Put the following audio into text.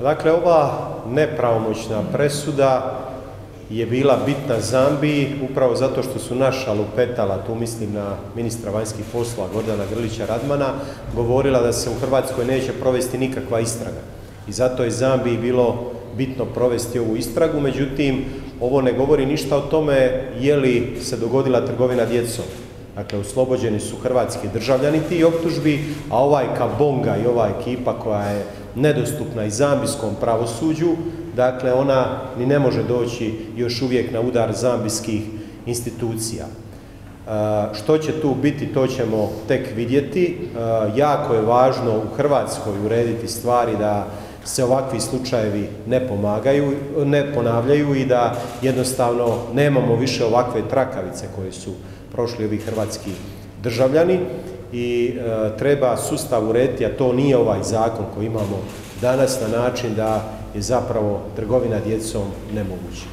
Dakle, ova nepravomoćna presuda je bila bitna Zambiji upravo zato što su naša lupetala, tu mislim na ministra vanjskih poslova Gordana Grlića Radmana, govorila da se u Hrvatskoj neće provesti nikakva istraga. I zato je Zambiji bilo bitno provesti ovu istragu, međutim, ovo ne govori ništa o tome je li se dogodila trgovina djecom. Dakle, oslobođeni su hrvatski državljani ti optužbi, a ovaj Kabonga i ova ekipa koja je nedostupna i zambijskom pravosuđu, dakle, ona ni ne može doći još uvijek na udar zambijskih institucija. E, što će tu biti, to ćemo tek vidjeti. E, jako je važno u Hrvatskoj urediti stvari da se ovakvi slučajevi ne pomagaju, ne ponavljaju i da jednostavno nemamo više ovakve trakavice koje su prošli ovi hrvatski državljani i e, treba sustav urediti, a to nije ovaj zakon koji imamo danas na način da je zapravo trgovina djecom nemoguća.